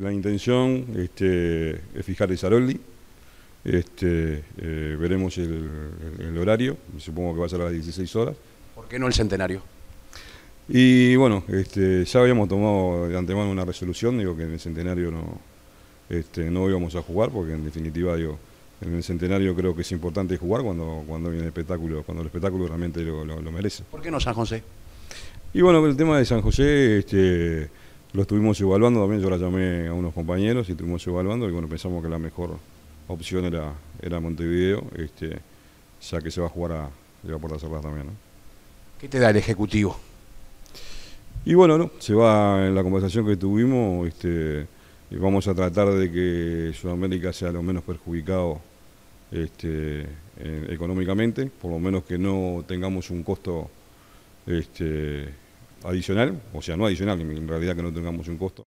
La intención este, es fijar el Saroldi, este, eh, veremos el, el, horario, supongo que va a ser a las 16 horas. ¿Por qué no el centenario? Y bueno, este, ya habíamos tomado de antemano una resolución, digo que en el centenario no, este, no íbamos a jugar, porque en definitiva digo, en el centenario creo que es importante jugar cuando, cuando viene el espectáculo, cuando el espectáculo realmente lo, lo, lo merece. ¿Por qué no San José? Y bueno, el tema de San José, este, lo estuvimos evaluando también, yo la llamé a unos compañeros y estuvimos evaluando y bueno, pensamos que la mejor opción era, era Montevideo, este, ya que se va a jugar a, a puerta cerrada también. ¿no? ¿Qué te da el Ejecutivo? Y bueno, ¿no? se va en la conversación que tuvimos, este, vamos a tratar de que Sudamérica sea lo menos perjudicado este, eh, económicamente, por lo menos que no tengamos un costo este, adicional, o sea, no adicional, en realidad que no tengamos un costo.